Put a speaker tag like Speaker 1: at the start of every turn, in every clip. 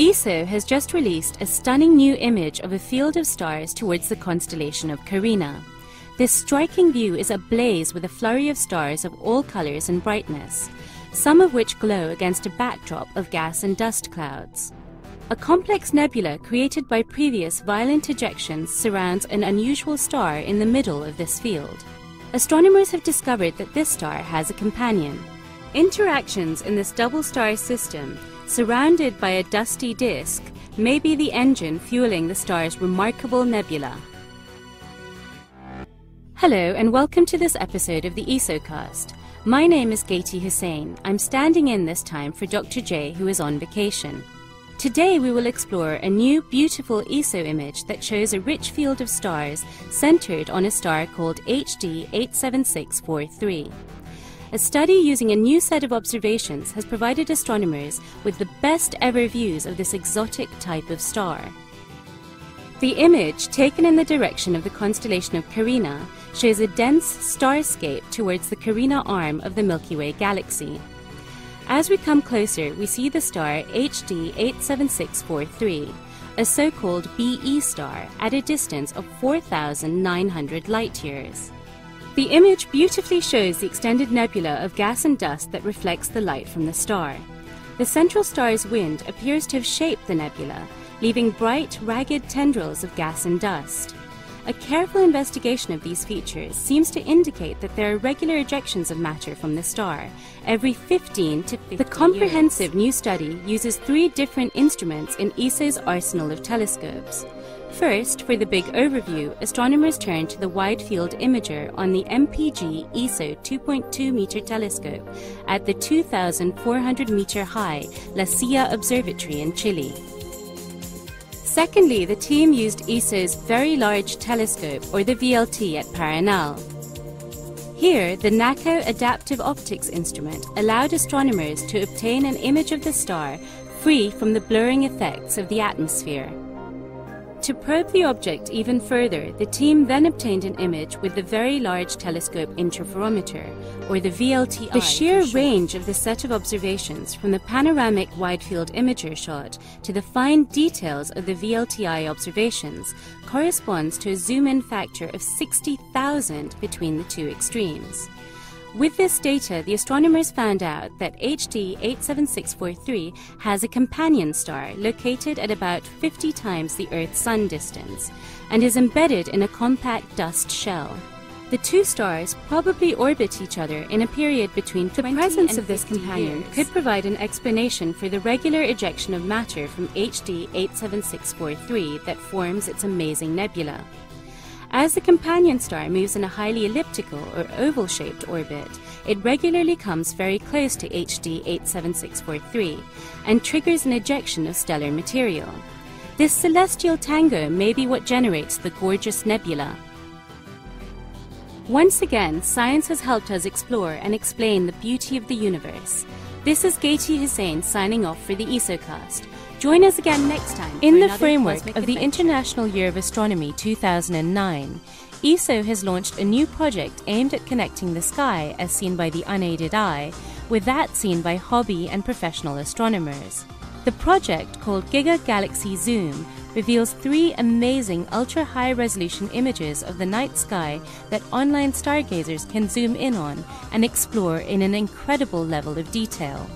Speaker 1: ESO has just released a stunning new image of a field of stars towards the constellation of Carina. This striking view is ablaze with a flurry of stars of all colours and brightness, some of which glow against a backdrop of gas and dust clouds. A complex nebula created by previous violent ejections surrounds an unusual star in the middle of this field. Astronomers have discovered that this star has a companion. Interactions in this double star system surrounded by a dusty disk, may be the engine fueling the star's remarkable nebula. Hello and welcome to this episode of the ESOcast. My name is Gaitee Hussain. I'm standing in this time for Dr. J, who is on vacation. Today we will explore a new beautiful ESO image that shows a rich field of stars centered on a star called HD 87643. A study using a new set of observations has provided astronomers with the best ever views of this exotic type of star. The image, taken in the direction of the constellation of Carina, shows a dense starscape towards the Carina arm of the Milky Way galaxy. As we come closer, we see the star HD 87643, a so-called BE star at a distance of 4,900 light-years. The image beautifully shows the extended nebula of gas and dust that reflects the light from the star. The central star's wind appears to have shaped the nebula, leaving bright, ragged tendrils of gas and dust. A careful investigation of these features seems to indicate that there are regular ejections of matter from the star every 15 to 50 The comprehensive years. new study uses three different instruments in ESO's arsenal of telescopes. First, for the big overview, astronomers turn to the Wide Field Imager on the MPG ESO 2.2 meter telescope at the 2,400 meter high La Silla Observatory in Chile. Secondly, the team used ESO's Very Large Telescope, or the VLT, at Paranal. Here, the NACO adaptive optics instrument allowed astronomers to obtain an image of the star free from the blurring effects of the atmosphere. To probe the object even further, the team then obtained an image with the Very Large Telescope Interferometer, or the VLTI. The sheer range of the set of observations from the panoramic wide field imager shot to the fine details of the VLTI observations corresponds to a zoom in factor of 60,000 between the two extremes. With this data, the astronomers found out that HD 87643 has a companion star located at about 50 times the Earth Sun distance and is embedded in a compact dust shell. The two stars probably orbit each other in a period between 20 the presence of this companion years. could provide an explanation for the regular ejection of matter from HD 87643 that forms its amazing nebula. As the companion star moves in a highly elliptical or oval shaped orbit, it regularly comes very close to HD 87643 and triggers an ejection of stellar material. This celestial tango may be what generates the gorgeous nebula. Once again, science has helped us explore and explain the beauty of the universe. This is Gaitee Hussain signing off for the ESOcast. Join us again next time.
Speaker 2: In the framework of the International Year of Astronomy 2009, ESO has launched a new project aimed at connecting the sky as seen by the unaided eye with that seen by hobby and professional astronomers. The project, called Giga Galaxy Zoom, reveals three amazing ultra high resolution images of the night sky that online stargazers can zoom in on and explore in an incredible level of detail.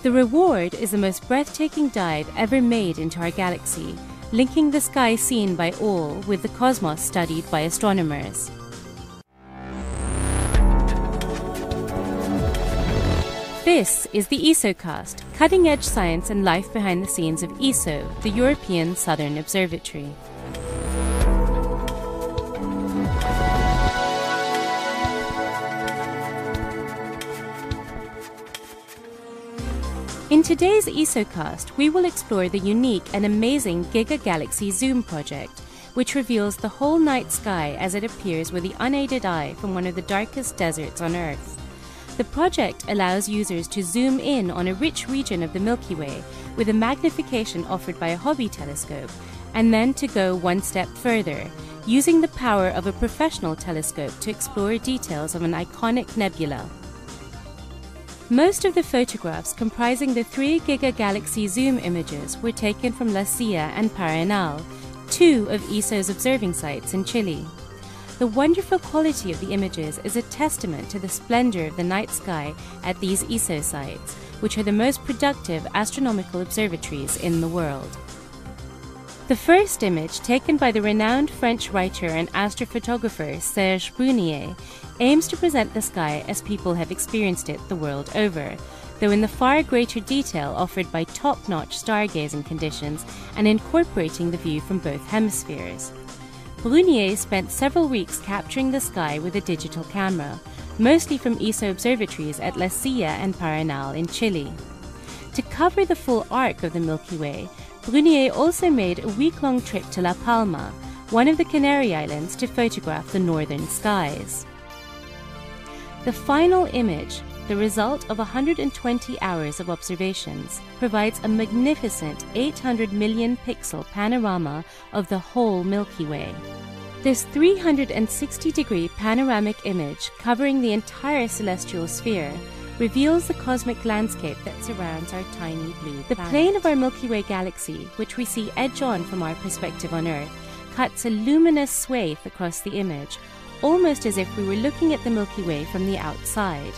Speaker 2: The reward is the most breathtaking dive ever made into our galaxy, linking the sky seen by all with the cosmos studied by astronomers. This is the ESOcast, cutting edge science and life behind the scenes of ESO, the European Southern Observatory. Today's ESOcast, we will explore the unique and amazing Giga Galaxy Zoom project, which reveals the whole night sky as it appears with the unaided eye from one of the darkest deserts on Earth. The project allows users to zoom in on a rich region of the Milky Way with a magnification offered by a hobby telescope, and then to go one step further, using the power of a professional telescope to explore details of an iconic nebula.
Speaker 1: Most of the photographs comprising the three gigagalaxy zoom images were taken from La Silla and Paranal, two of ESO's observing sites in Chile. The wonderful quality of the images is a testament to the splendor of the night sky at these ESO sites, which are the most productive astronomical observatories in the world. The first image, taken by the renowned French writer and astrophotographer Serge Brunier, aims to present the sky as people have experienced it the world over, though in the far greater detail offered by top notch stargazing conditions and incorporating the view from both hemispheres. Brunier spent several weeks capturing the sky with a digital camera, mostly from ESO observatories at La Silla and Paranal in Chile. To cover the full arc of the Milky Way, Brunier also made a week long trip to La Palma, one of the Canary Islands, to photograph the northern skies. The final image, the result of 120 hours of observations, provides a magnificent 800 million pixel panorama of the whole Milky Way. This 360 degree panoramic image covering the entire celestial sphere reveals the cosmic landscape that surrounds our tiny blue planet. The plane of our Milky Way galaxy, which we see edge on from our perspective on Earth, cuts a luminous swathe across the image, almost as if we were looking at the Milky Way from the outside.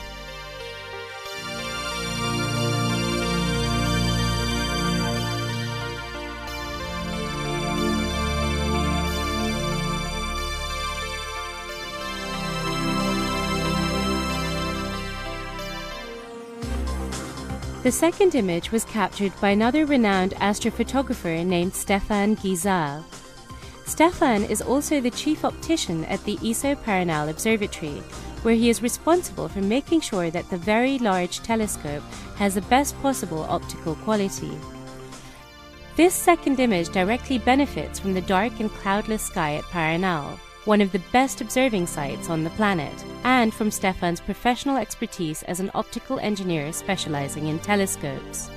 Speaker 1: The second image was captured by another renowned astrophotographer named Stéphane Guizard. Stéphane is also the chief optician at the ESO Paranal Observatory, where he is responsible for making sure that the very large telescope has the best possible optical quality. This second image directly benefits from the dark and cloudless sky at Paranal one of the best observing sites on the planet, and from Stéphane's professional expertise as an optical engineer specializing in telescopes.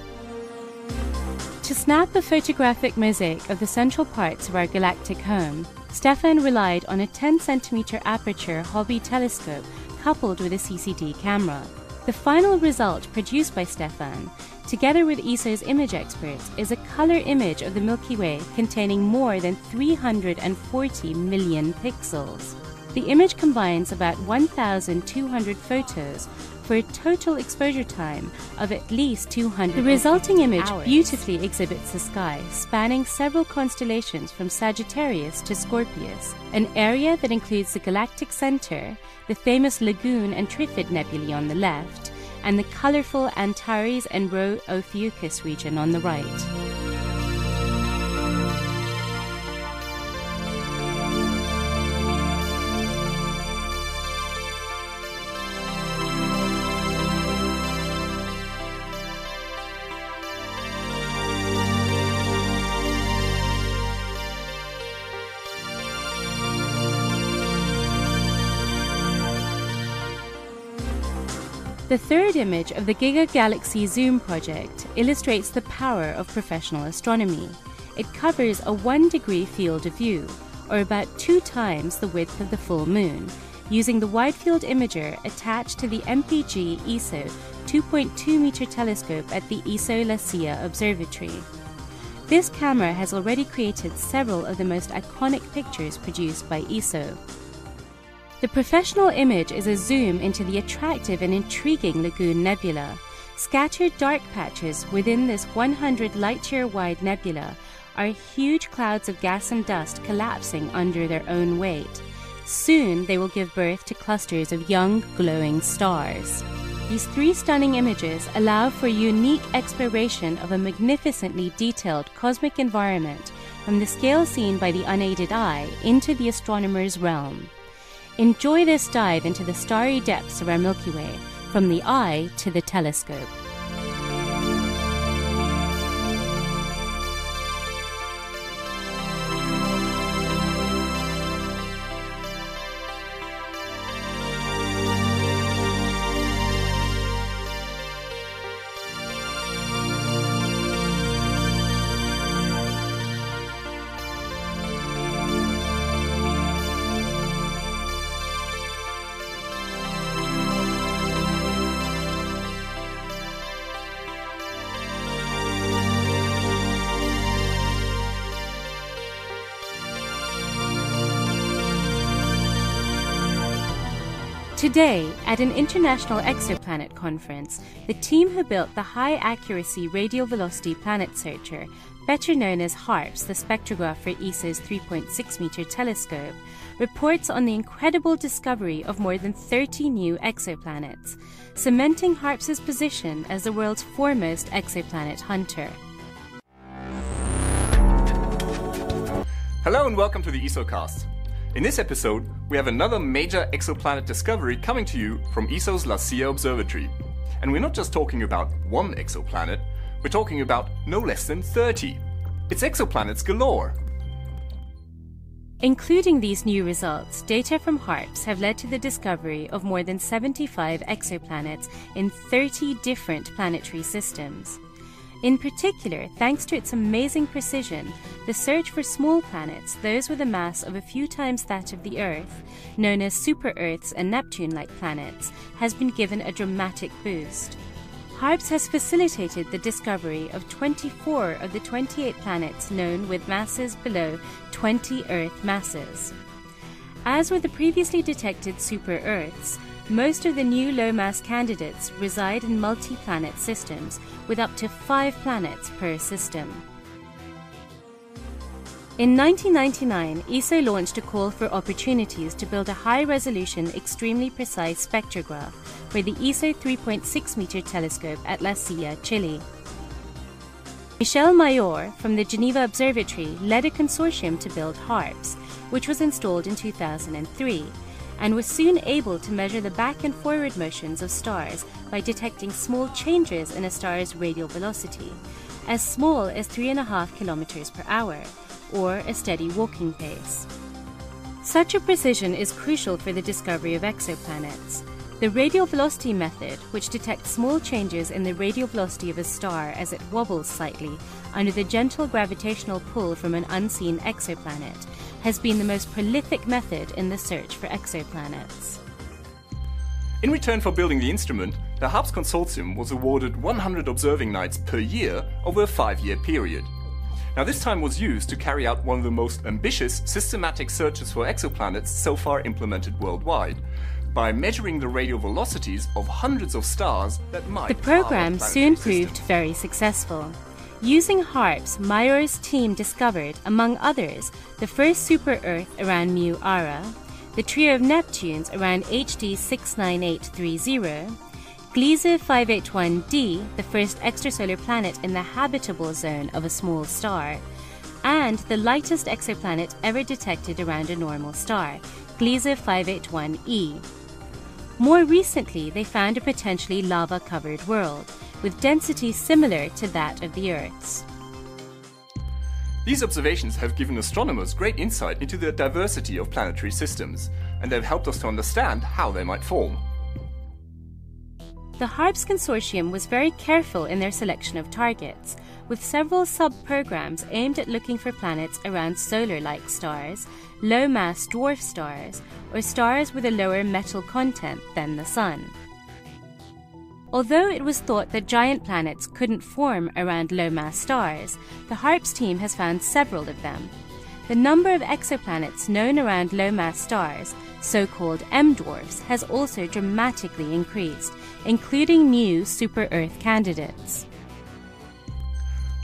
Speaker 1: To snap a photographic mosaic of the central parts of our galactic home, Stefan relied on a 10 centimeter aperture Hobby telescope coupled with a CCD camera. The final result produced by Stéphane together with ESO's image experts, is a color image of the Milky Way containing more than 340 million pixels. The image combines about 1,200 photos for a total exposure time of at least 200. The resulting image hours. beautifully exhibits the sky, spanning several constellations from Sagittarius to Scorpius, an area that includes the galactic center, the famous Lagoon and Trifid nebulae on the left, and the colorful Antares and Rho Ophiuchi region on the right. The third image of the Giga Galaxy Zoom project illustrates the power of professional astronomy. It covers a 1 degree field of view, or about two times the width of the full moon, using the wide field imager attached to the MPG ESO 2.2 meter telescope at the ESO La Silla Observatory. This camera has already created several of the most iconic pictures produced by ESO. The professional image is a zoom into the attractive and intriguing Lagoon Nebula. Scattered dark patches within this 100 light year wide nebula are huge clouds of gas and dust collapsing under their own weight. Soon they will give birth to clusters of young, glowing stars. These three stunning images allow for unique exploration of a magnificently detailed cosmic environment from the scale seen by the unaided eye into the astronomer's realm. Enjoy this dive into the starry depths of our Milky Way, from the eye to the telescope. Today, at an international exoplanet conference, the team who built the high accuracy radial velocity planet searcher, better known as HARPS, the spectrograph for ESO's 3.6 meter telescope, reports on the incredible discovery of more than 30 new exoplanets, cementing HARPS's position as the world's foremost exoplanet hunter.
Speaker 3: Hello and welcome to the ESOcast. In this episode, we have another major exoplanet discovery coming to you from ESO's La Silla Observatory. And we're not just talking about one exoplanet, we're talking about no less than 30. It's exoplanets galore.
Speaker 1: Including these new results, data from HARPS have led to the discovery of more than 75 exoplanets in 30 different planetary systems. In particular, thanks to its amazing precision, the search for small planets, those with a mass of a few times that of the Earth, known as super Earths and Neptune like planets, has been given a dramatic boost. HARPS has facilitated the discovery of 24 of the 28 planets known with masses below 20 Earth masses. As with the previously detected super Earths, most of the new low mass candidates reside in multi planet systems with up to five planets per system. In 1999, ESO launched a call for opportunities to build a high resolution, extremely precise spectrograph for the ESO 3.6 meter telescope at La Silla, Chile. Michel Mayor from the Geneva Observatory led a consortium to build HARPS, which was installed in 2003 and was soon able to measure the back and forward motions of stars by detecting small changes in a star's radial velocity, as small as 3.5 kilometers per hour, or a steady walking pace. Such a precision is crucial for the discovery of exoplanets. The radial velocity method, which detects small changes in the radial velocity of a star as it wobbles slightly under the gentle gravitational pull from an unseen exoplanet, has been the most prolific method in the search for exoplanets.
Speaker 3: In return for building the instrument, the HARPS consortium was awarded 100 observing nights per year over a five-year period. Now this time was used to carry out one of the most ambitious systematic searches for exoplanets so far implemented worldwide, by measuring the radial velocities of hundreds of stars that might
Speaker 1: The program soon proved very successful. Using HARPS, Mayor's team discovered, among others, the first super Earth around Mu Arae, the trio of Neptunes around HD 69830, Gliese 581d, the first extrasolar planet in the habitable zone of a small star, and the lightest exoplanet ever detected around a normal star, Gliese 581e. More recently, they found a potentially lava covered world with density similar to that of the Earth's.
Speaker 3: These observations have given astronomers great insight into the diversity of planetary systems, and they've helped us to understand how they might form.
Speaker 1: The HARPS consortium was very careful in their selection of targets, with several sub-programs aimed at looking for planets around solar-like stars, low-mass dwarf stars, or stars with a lower metal content than the Sun. Although it was thought that giant planets couldn't form around low mass stars, the HARPS team has found several of them. The number of exoplanets known around low mass stars, so called M dwarfs, has also dramatically increased, including new super Earth candidates.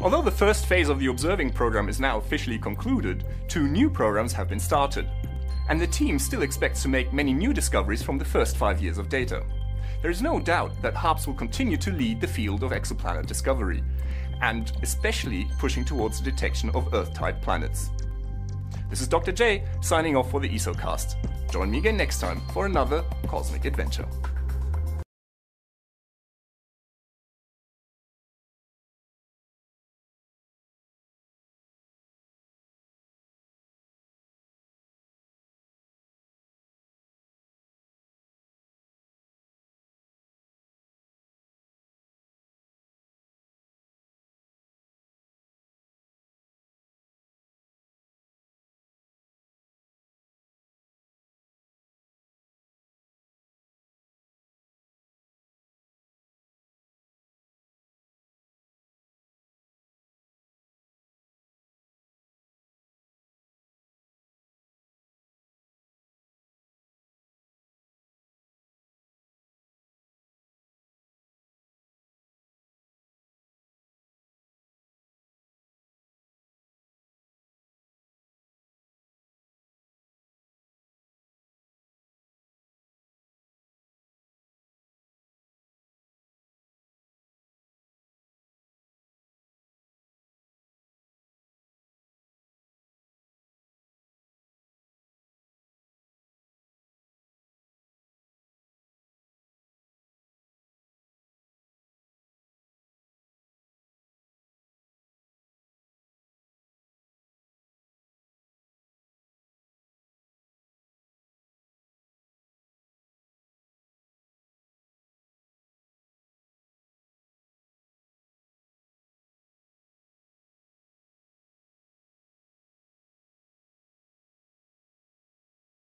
Speaker 3: Although the first phase of the observing program is now officially concluded, two new programs have been started. And the team still expects to make many new discoveries from the first five years of data there is no doubt that HARPS will continue to lead the field of exoplanet discovery, and especially pushing towards the detection of Earth-type planets. This is Dr. J signing off for the ESOcast. Join me again next time for another cosmic adventure.